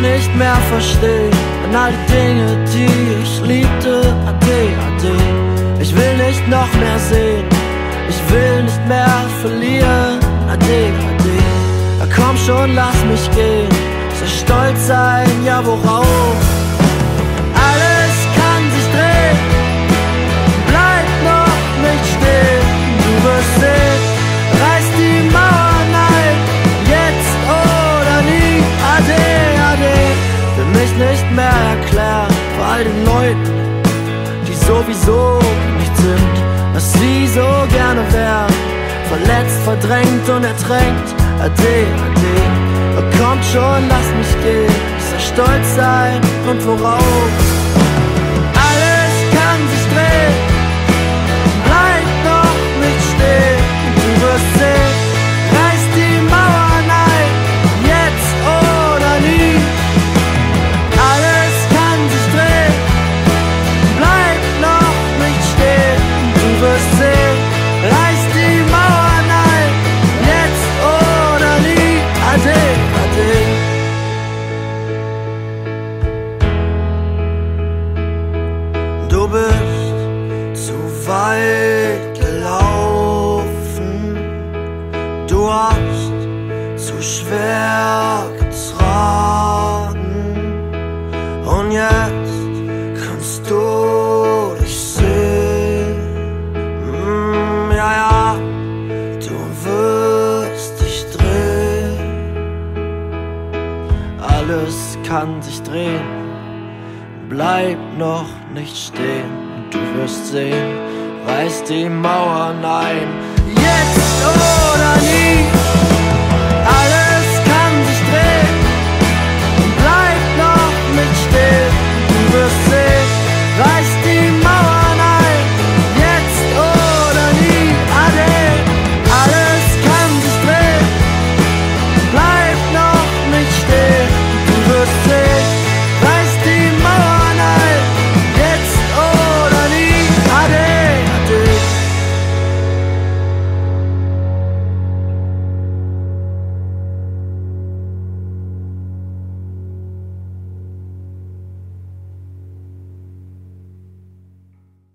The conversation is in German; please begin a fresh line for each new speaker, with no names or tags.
nicht mehr verstehen. An all die Dinge, die ich liebte, ade, ade. Ich will nicht noch mehr sehen, ich will nicht mehr verlieren, ade, ade. Na komm schon, lass mich gehen, soll stolz sein, ja worauf? Nicht mehr erklären, vor all den Leuten, die sowieso nicht sind, was sie so gerne wären, verletzt, verdrängt und ertränkt, ade, ade. Oh, kommt schon, lass mich gehen, ich soll stolz sein und worauf? Bist zu weit gelaufen, du hast zu schwer getragen und jetzt kannst du dich sehen. Mm, ja, ja, du wirst dich drehen. Alles kann sich drehen. Bleib noch nicht stehen, du wirst sehen, reiß die Mauern ein, jetzt nie.